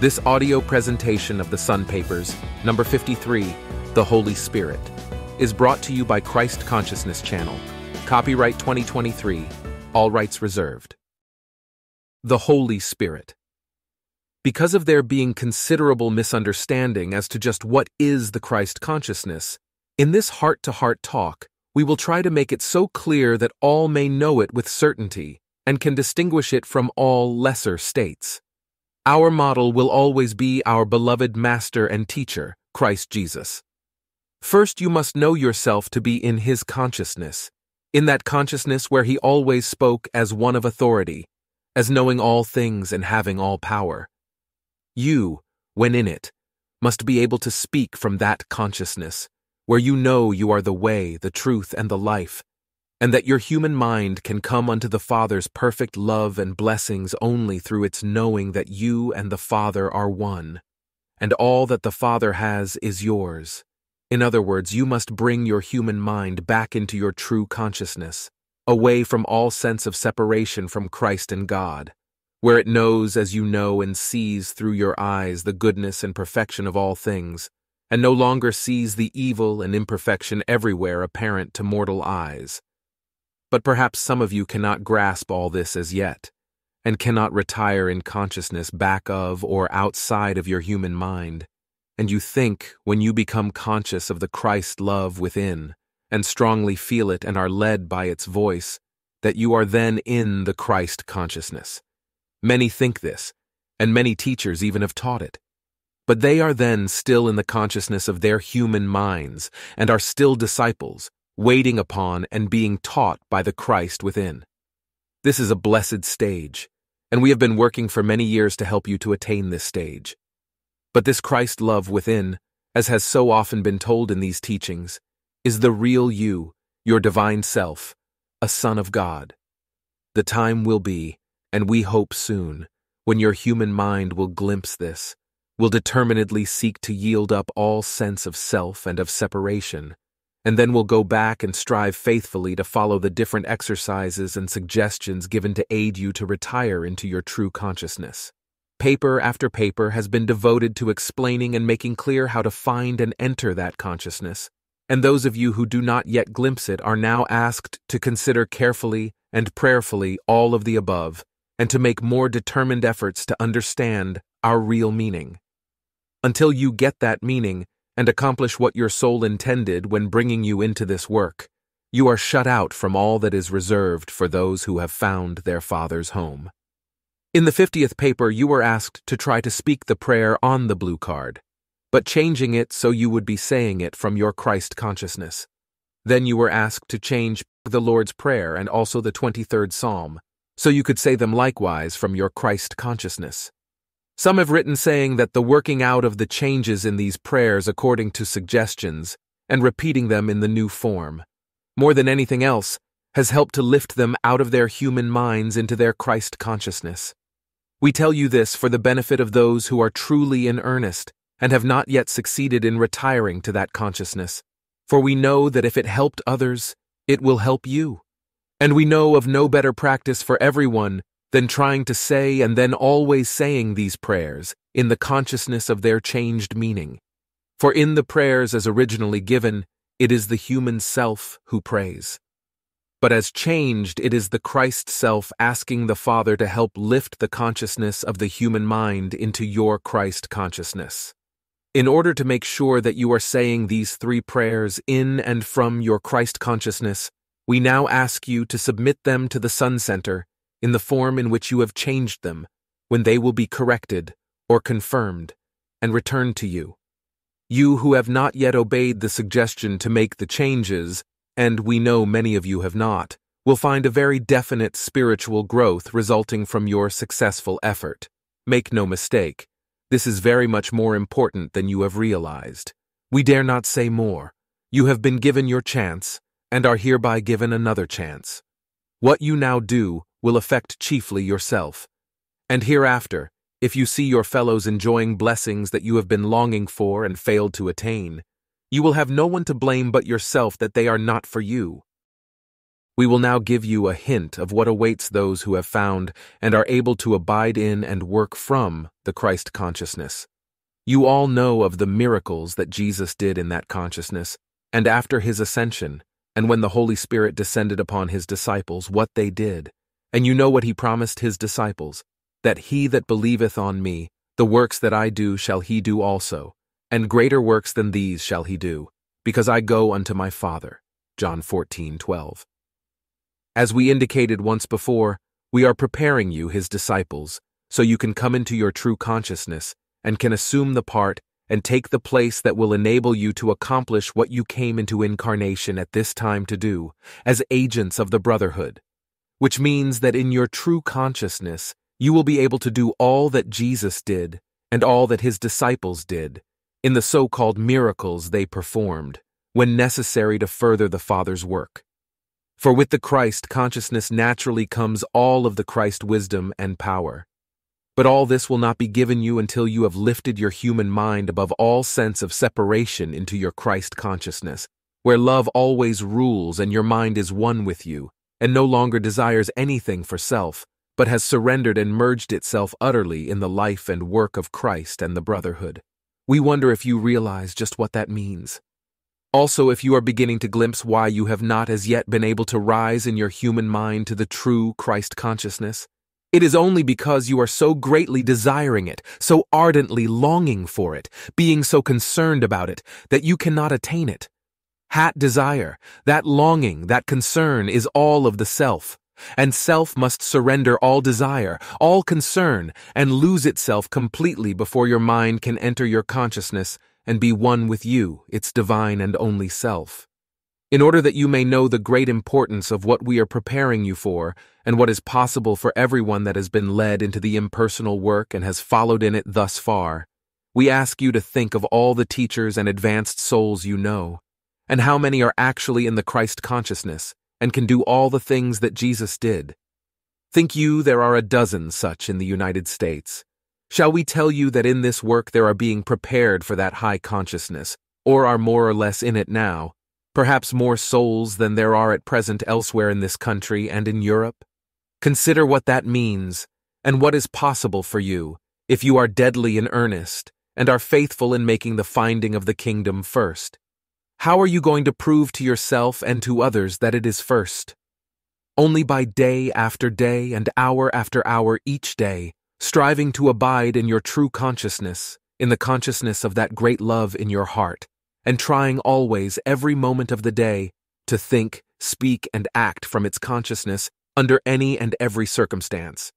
This audio presentation of the Sun Papers, number 53, The Holy Spirit, is brought to you by Christ Consciousness Channel. Copyright 2023, all rights reserved. The Holy Spirit. Because of there being considerable misunderstanding as to just what is the Christ consciousness, in this heart to heart talk, we will try to make it so clear that all may know it with certainty and can distinguish it from all lesser states. Our model will always be our beloved Master and Teacher, Christ Jesus. First, you must know yourself to be in His consciousness, in that consciousness where He always spoke as one of authority, as knowing all things and having all power. You, when in it, must be able to speak from that consciousness, where you know you are the way, the truth, and the life, and that your human mind can come unto the Father's perfect love and blessings only through its knowing that you and the Father are one, and all that the Father has is yours. In other words, you must bring your human mind back into your true consciousness, away from all sense of separation from Christ and God, where it knows as you know and sees through your eyes the goodness and perfection of all things, and no longer sees the evil and imperfection everywhere apparent to mortal eyes but perhaps some of you cannot grasp all this as yet, and cannot retire in consciousness back of or outside of your human mind. And you think, when you become conscious of the Christ love within, and strongly feel it and are led by its voice, that you are then in the Christ consciousness. Many think this, and many teachers even have taught it. But they are then still in the consciousness of their human minds, and are still disciples, waiting upon and being taught by the Christ within. This is a blessed stage, and we have been working for many years to help you to attain this stage. But this Christ love within, as has so often been told in these teachings, is the real you, your divine self, a son of God. The time will be, and we hope soon, when your human mind will glimpse this, will determinedly seek to yield up all sense of self and of separation, and then we'll go back and strive faithfully to follow the different exercises and suggestions given to aid you to retire into your true consciousness. Paper after paper has been devoted to explaining and making clear how to find and enter that consciousness, and those of you who do not yet glimpse it are now asked to consider carefully and prayerfully all of the above, and to make more determined efforts to understand our real meaning. Until you get that meaning, and accomplish what your soul intended when bringing you into this work, you are shut out from all that is reserved for those who have found their Father's home. In the 50th paper, you were asked to try to speak the prayer on the blue card, but changing it so you would be saying it from your Christ consciousness. Then you were asked to change the Lord's Prayer and also the 23rd Psalm, so you could say them likewise from your Christ consciousness. Some have written saying that the working out of the changes in these prayers according to suggestions and repeating them in the new form, more than anything else, has helped to lift them out of their human minds into their Christ consciousness. We tell you this for the benefit of those who are truly in earnest and have not yet succeeded in retiring to that consciousness, for we know that if it helped others, it will help you. And we know of no better practice for everyone than trying to say and then always saying these prayers in the consciousness of their changed meaning. For in the prayers as originally given, it is the human self who prays. But as changed, it is the Christ self asking the Father to help lift the consciousness of the human mind into your Christ consciousness. In order to make sure that you are saying these three prayers in and from your Christ consciousness, we now ask you to submit them to the Sun Center in the form in which you have changed them, when they will be corrected or confirmed and returned to you. You who have not yet obeyed the suggestion to make the changes, and we know many of you have not, will find a very definite spiritual growth resulting from your successful effort. Make no mistake, this is very much more important than you have realized. We dare not say more. You have been given your chance, and are hereby given another chance. What you now do will affect chiefly yourself. And hereafter, if you see your fellows enjoying blessings that you have been longing for and failed to attain, you will have no one to blame but yourself that they are not for you. We will now give you a hint of what awaits those who have found and are able to abide in and work from the Christ consciousness. You all know of the miracles that Jesus did in that consciousness, and after his ascension, and when the Holy Spirit descended upon his disciples, what they did. And you know what he promised his disciples that he that believeth on me, the works that I do shall he do also, and greater works than these shall he do, because I go unto my Father. John 14, 12. As we indicated once before, we are preparing you, his disciples, so you can come into your true consciousness and can assume the part and take the place that will enable you to accomplish what you came into incarnation at this time to do, as agents of the Brotherhood. Which means that in your true consciousness, you will be able to do all that Jesus did and all that his disciples did, in the so called miracles they performed, when necessary to further the Father's work. For with the Christ consciousness naturally comes all of the Christ wisdom and power. But all this will not be given you until you have lifted your human mind above all sense of separation into your Christ consciousness, where love always rules and your mind is one with you, and no longer desires anything for self, but has surrendered and merged itself utterly in the life and work of Christ and the brotherhood. We wonder if you realize just what that means. Also, if you are beginning to glimpse why you have not as yet been able to rise in your human mind to the true Christ consciousness, it is only because you are so greatly desiring it, so ardently longing for it, being so concerned about it, that you cannot attain it. Hat desire, that longing, that concern is all of the self, and self must surrender all desire, all concern, and lose itself completely before your mind can enter your consciousness and be one with you, its divine and only self. In order that you may know the great importance of what we are preparing you for, and what is possible for everyone that has been led into the impersonal work and has followed in it thus far, we ask you to think of all the teachers and advanced souls you know, and how many are actually in the Christ consciousness and can do all the things that Jesus did. Think you there are a dozen such in the United States? Shall we tell you that in this work there are being prepared for that high consciousness, or are more or less in it now, perhaps more souls than there are at present elsewhere in this country and in Europe? Consider what that means, and what is possible for you, if you are deadly in earnest, and are faithful in making the finding of the kingdom first. How are you going to prove to yourself and to others that it is first? Only by day after day and hour after hour each day striving to abide in your true consciousness, in the consciousness of that great love in your heart, and trying always, every moment of the day, to think, speak, and act from its consciousness under any and every circumstance.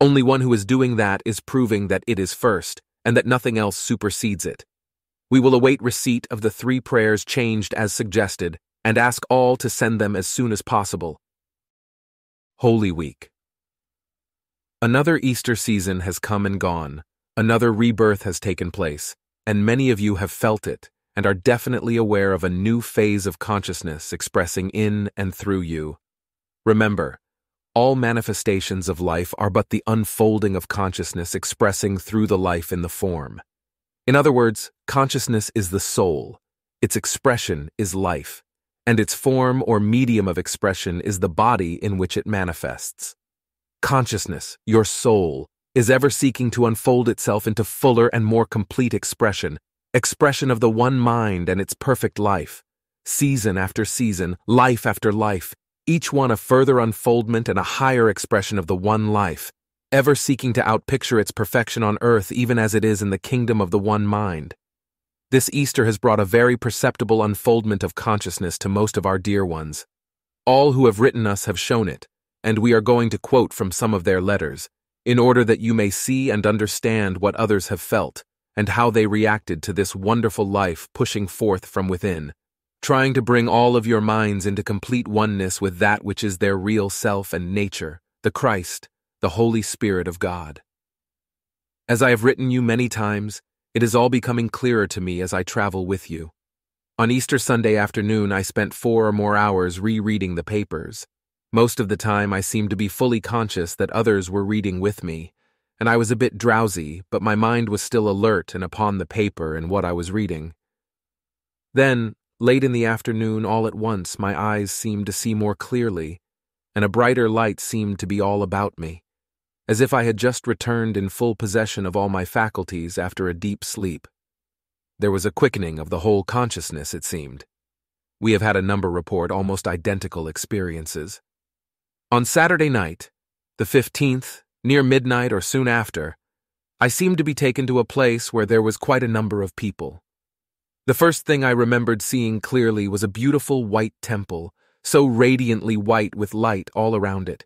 Only one who is doing that is proving that it is first, and that nothing else supersedes it. We will await receipt of the three prayers changed as suggested, and ask all to send them as soon as possible. Holy Week Another Easter season has come and gone, another rebirth has taken place, and many of you have felt it and are definitely aware of a new phase of consciousness expressing in and through you. Remember, all manifestations of life are but the unfolding of consciousness expressing through the life in the form. In other words, consciousness is the soul, its expression is life, and its form or medium of expression is the body in which it manifests. Consciousness, your soul, is ever seeking to unfold itself into fuller and more complete expression, expression of the one mind and its perfect life. Season after season, life after life, each one a further unfoldment and a higher expression of the one life, ever seeking to outpicture its perfection on earth even as it is in the kingdom of the one mind. This Easter has brought a very perceptible unfoldment of consciousness to most of our dear ones. All who have written us have shown it, and we are going to quote from some of their letters, in order that you may see and understand what others have felt, and how they reacted to this wonderful life pushing forth from within, trying to bring all of your minds into complete oneness with that which is their real self and nature, the Christ, the Holy Spirit of God. As I have written you many times, it is all becoming clearer to me as I travel with you. On Easter Sunday afternoon, I spent four or more hours rereading the papers, most of the time, I seemed to be fully conscious that others were reading with me, and I was a bit drowsy, but my mind was still alert and upon the paper and what I was reading. Then, late in the afternoon, all at once, my eyes seemed to see more clearly, and a brighter light seemed to be all about me, as if I had just returned in full possession of all my faculties after a deep sleep. There was a quickening of the whole consciousness, it seemed. We have had a number report almost identical experiences. On Saturday night, the 15th, near midnight or soon after, I seemed to be taken to a place where there was quite a number of people. The first thing I remembered seeing clearly was a beautiful white temple, so radiantly white with light all around it.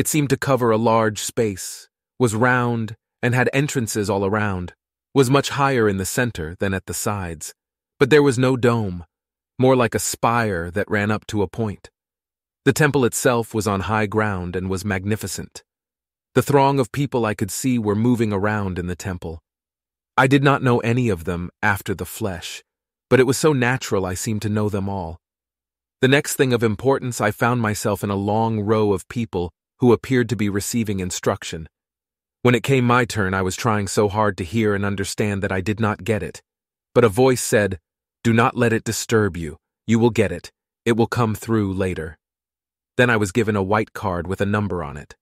It seemed to cover a large space, was round, and had entrances all around, was much higher in the center than at the sides, but there was no dome, more like a spire that ran up to a point. The temple itself was on high ground and was magnificent. The throng of people I could see were moving around in the temple. I did not know any of them after the flesh, but it was so natural I seemed to know them all. The next thing of importance, I found myself in a long row of people who appeared to be receiving instruction. When it came my turn, I was trying so hard to hear and understand that I did not get it. But a voice said, Do not let it disturb you. You will get it. It will come through later. Then I was given a white card with a number on it.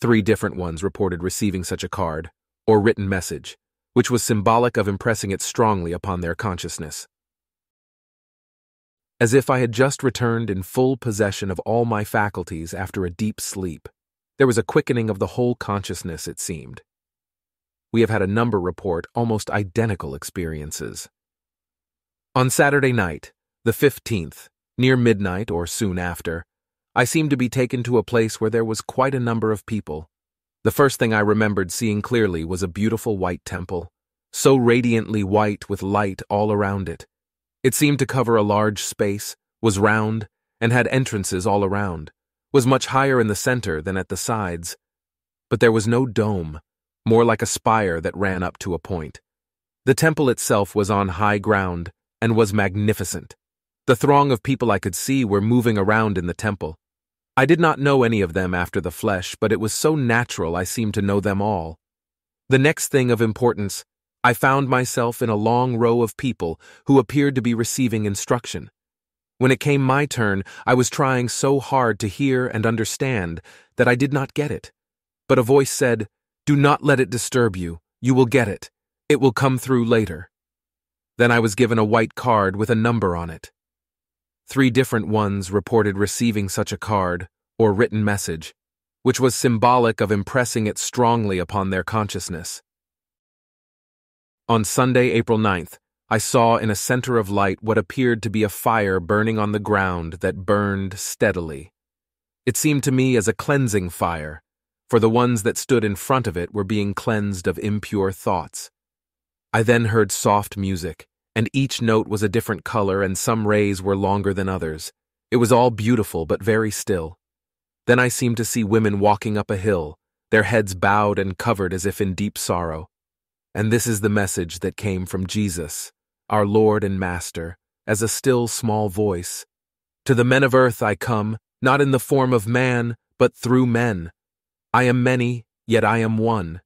Three different ones reported receiving such a card, or written message which was symbolic of impressing it strongly upon their consciousness. As if I had just returned in full possession of all my faculties after a deep sleep, there was a quickening of the whole consciousness, it seemed. We have had a number report almost identical experiences. On Saturday night, the 15th, near midnight or soon after, I seemed to be taken to a place where there was quite a number of people. The first thing I remembered seeing clearly was a beautiful white temple, so radiantly white with light all around it. It seemed to cover a large space, was round, and had entrances all around, was much higher in the center than at the sides. But there was no dome, more like a spire that ran up to a point. The temple itself was on high ground and was magnificent. The throng of people I could see were moving around in the temple. I did not know any of them after the flesh, but it was so natural I seemed to know them all. The next thing of importance, I found myself in a long row of people who appeared to be receiving instruction. When it came my turn, I was trying so hard to hear and understand that I did not get it. But a voice said, Do not let it disturb you. You will get it. It will come through later. Then I was given a white card with a number on it. Three different ones reported receiving such a card, or written message, which was symbolic of impressing it strongly upon their consciousness. On Sunday, April 9th, I saw in a center of light what appeared to be a fire burning on the ground that burned steadily. It seemed to me as a cleansing fire, for the ones that stood in front of it were being cleansed of impure thoughts. I then heard soft music, and each note was a different color and some rays were longer than others. It was all beautiful but very still. Then I seemed to see women walking up a hill, their heads bowed and covered as if in deep sorrow. And this is the message that came from Jesus, our Lord and Master, as a still small voice. To the men of earth I come, not in the form of man, but through men. I am many, yet I am one.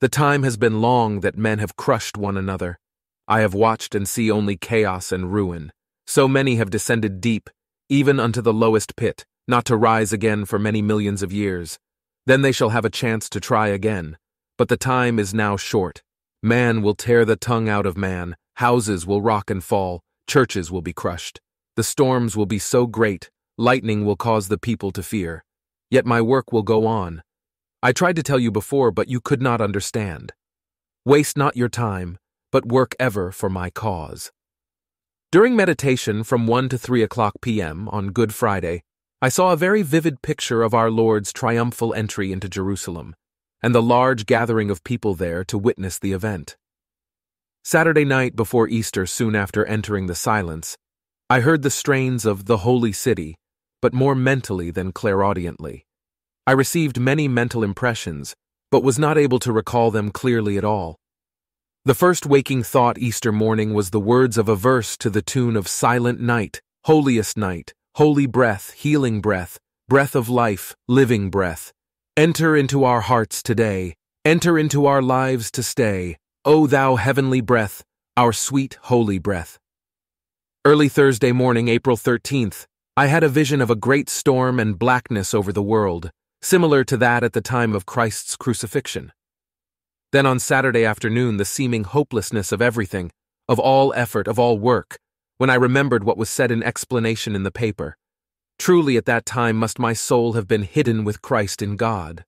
The time has been long that men have crushed one another. I have watched and see only chaos and ruin. So many have descended deep, even unto the lowest pit, not to rise again for many millions of years. Then they shall have a chance to try again. But the time is now short. Man will tear the tongue out of man, houses will rock and fall, churches will be crushed. The storms will be so great, lightning will cause the people to fear. Yet my work will go on. I tried to tell you before, but you could not understand. Waste not your time, but work ever for my cause. During meditation from 1 to 3 o'clock p.m. on Good Friday, I saw a very vivid picture of our Lord's triumphal entry into Jerusalem, and the large gathering of people there to witness the event. Saturday night before Easter, soon after entering the silence, I heard the strains of The Holy City, but more mentally than clairaudiently. I received many mental impressions, but was not able to recall them clearly at all. The first waking thought Easter morning was the words of a verse to the tune of Silent Night, Holiest Night, Holy Breath, Healing Breath, Breath of Life, Living Breath. Enter into our hearts today, enter into our lives to stay, O thou heavenly breath, our sweet holy breath. Early Thursday morning, April 13th, I had a vision of a great storm and blackness over the world, similar to that at the time of Christ's crucifixion. Then on Saturday afternoon, the seeming hopelessness of everything, of all effort, of all work, when I remembered what was said in explanation in the paper. Truly at that time must my soul have been hidden with Christ in God.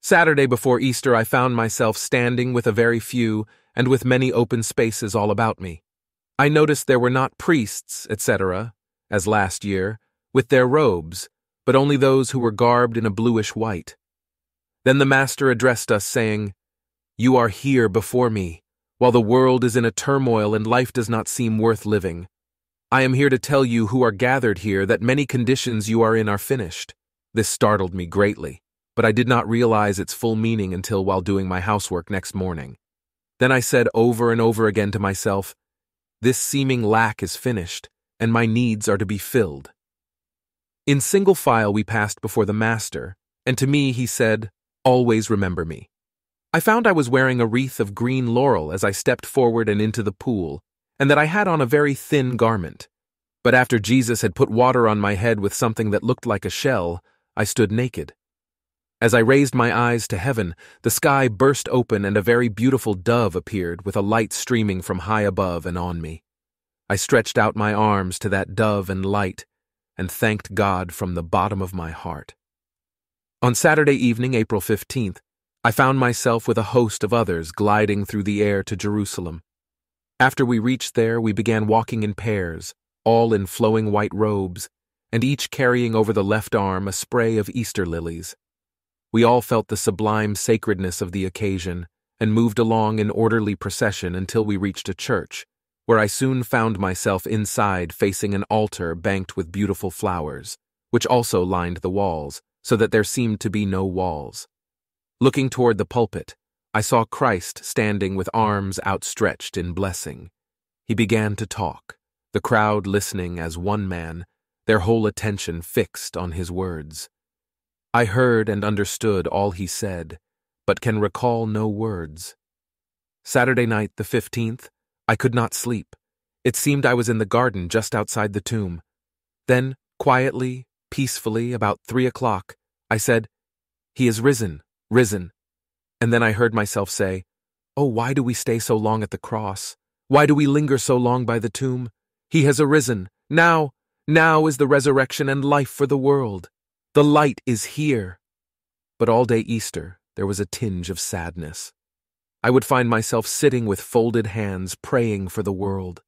Saturday before Easter, I found myself standing with a very few and with many open spaces all about me. I noticed there were not priests, etc., as last year, with their robes, but only those who were garbed in a bluish white. Then the Master addressed us, saying, You are here before me, while the world is in a turmoil and life does not seem worth living. I am here to tell you who are gathered here that many conditions you are in are finished. This startled me greatly, but I did not realize its full meaning until while doing my housework next morning. Then I said over and over again to myself, This seeming lack is finished, and my needs are to be filled. In single file, we passed before the Master, and to me he said, Always remember me. I found I was wearing a wreath of green laurel as I stepped forward and into the pool, and that I had on a very thin garment. But after Jesus had put water on my head with something that looked like a shell, I stood naked. As I raised my eyes to heaven, the sky burst open and a very beautiful dove appeared with a light streaming from high above and on me. I stretched out my arms to that dove and light, and thanked God from the bottom of my heart. On Saturday evening, April 15th, I found myself with a host of others gliding through the air to Jerusalem. After we reached there, we began walking in pairs, all in flowing white robes, and each carrying over the left arm a spray of Easter lilies. We all felt the sublime sacredness of the occasion and moved along in orderly procession until we reached a church, where I soon found myself inside facing an altar banked with beautiful flowers, which also lined the walls, so that there seemed to be no walls. Looking toward the pulpit, I saw Christ standing with arms outstretched in blessing. He began to talk, the crowd listening as one man, their whole attention fixed on his words. I heard and understood all he said, but can recall no words. Saturday night, the 15th, I could not sleep. It seemed I was in the garden just outside the tomb. Then, quietly, peacefully, about three o'clock, I said, He is risen, risen. And then I heard myself say, Oh, why do we stay so long at the cross? Why do we linger so long by the tomb? He has arisen. Now, now is the resurrection and life for the world. The light is here. But all day Easter, there was a tinge of sadness. I would find myself sitting with folded hands praying for the world.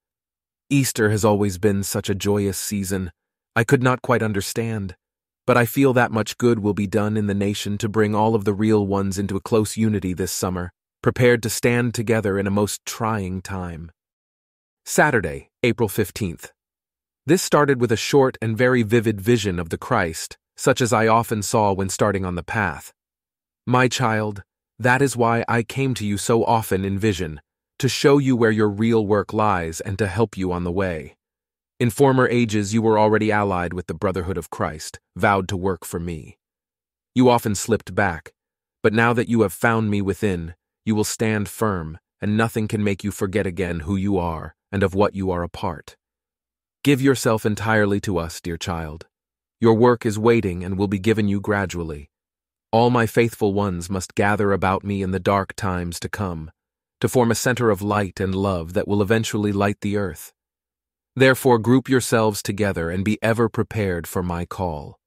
Easter has always been such a joyous season. I could not quite understand, but I feel that much good will be done in the nation to bring all of the real ones into a close unity this summer, prepared to stand together in a most trying time. Saturday, April 15th. This started with a short and very vivid vision of the Christ, such as I often saw when starting on the path. My child, that is why I came to you so often in vision, to show you where your real work lies and to help you on the way. In former ages, you were already allied with the Brotherhood of Christ, vowed to work for me. You often slipped back, but now that you have found me within, you will stand firm, and nothing can make you forget again who you are and of what you are a part. Give yourself entirely to us, dear child. Your work is waiting and will be given you gradually. All my faithful ones must gather about me in the dark times to come, to form a center of light and love that will eventually light the earth. Therefore, group yourselves together and be ever prepared for my call.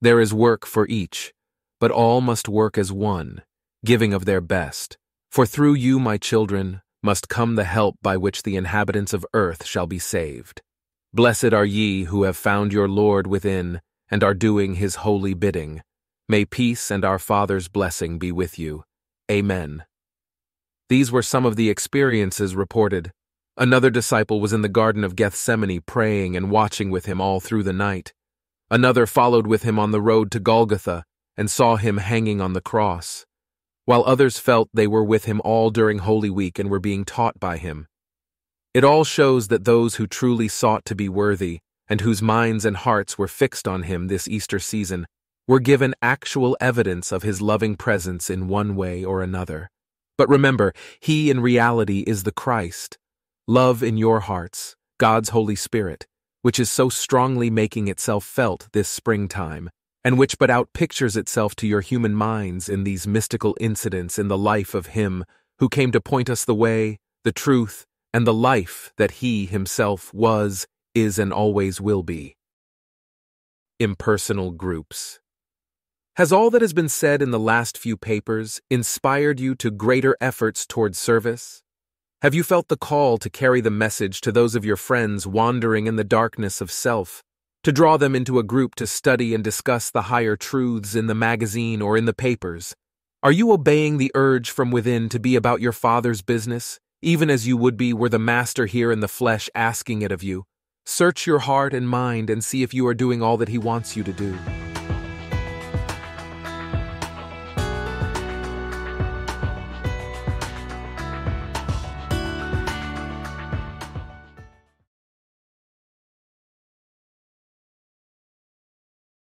There is work for each, but all must work as one, giving of their best. For through you, my children, must come the help by which the inhabitants of earth shall be saved. Blessed are ye who have found your Lord within and are doing his holy bidding. May peace and our Father's blessing be with you. Amen. These were some of the experiences reported. Another disciple was in the Garden of Gethsemane praying and watching with him all through the night. Another followed with him on the road to Golgotha and saw him hanging on the cross, while others felt they were with him all during Holy Week and were being taught by him. It all shows that those who truly sought to be worthy and whose minds and hearts were fixed on him this Easter season were given actual evidence of his loving presence in one way or another. But remember, he in reality is the Christ. Love in your hearts, God's Holy Spirit, which is so strongly making itself felt this springtime, and which but outpictures itself to your human minds in these mystical incidents in the life of Him who came to point us the way, the truth, and the life that He Himself was, is, and always will be. Impersonal groups. Has all that has been said in the last few papers inspired you to greater efforts toward service? Have you felt the call to carry the message to those of your friends wandering in the darkness of self, to draw them into a group to study and discuss the higher truths in the magazine or in the papers? Are you obeying the urge from within to be about your Father's business, even as you would be were the Master here in the flesh asking it of you? Search your heart and mind and see if you are doing all that He wants you to do.